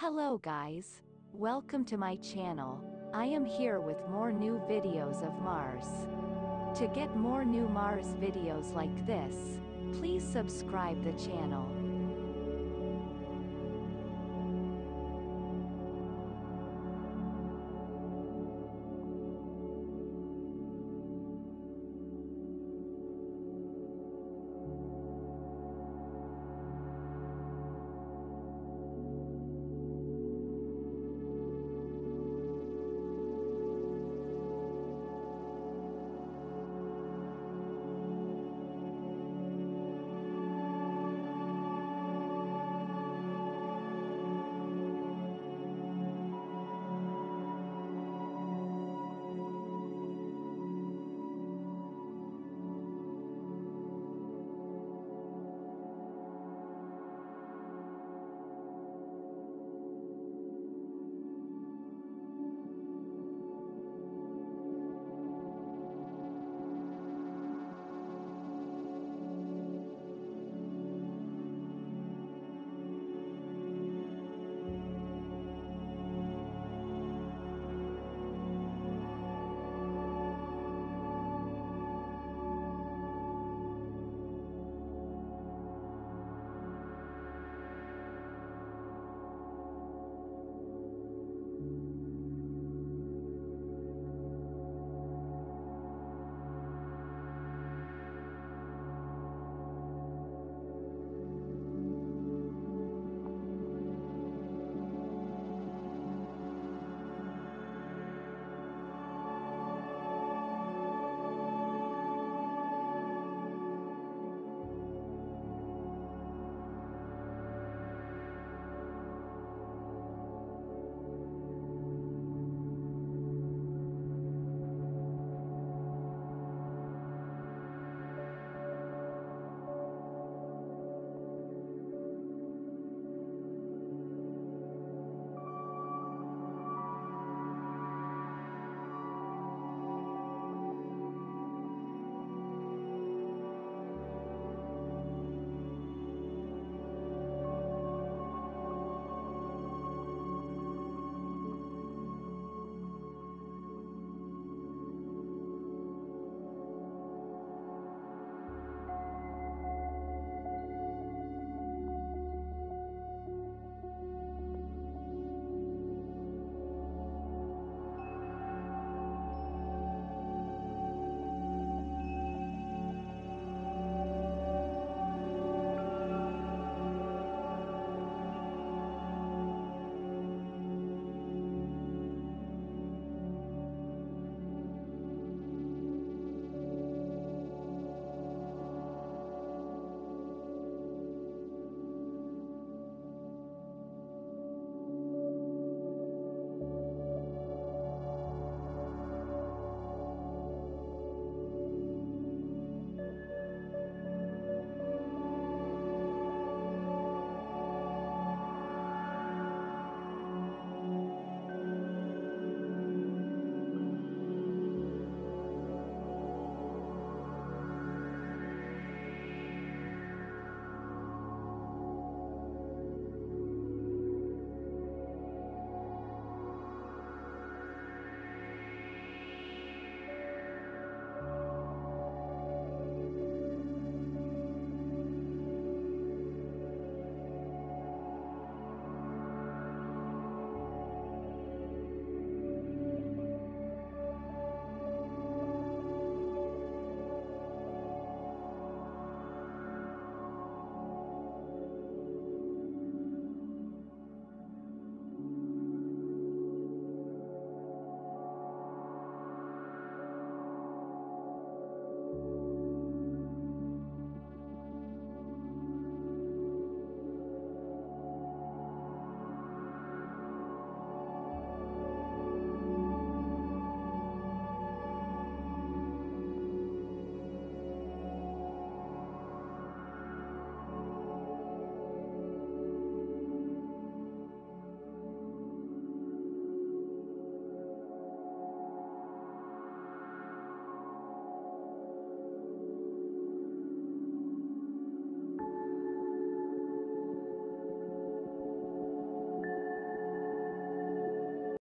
Hello guys. Welcome to my channel. I am here with more new videos of Mars. To get more new Mars videos like this, please subscribe the channel.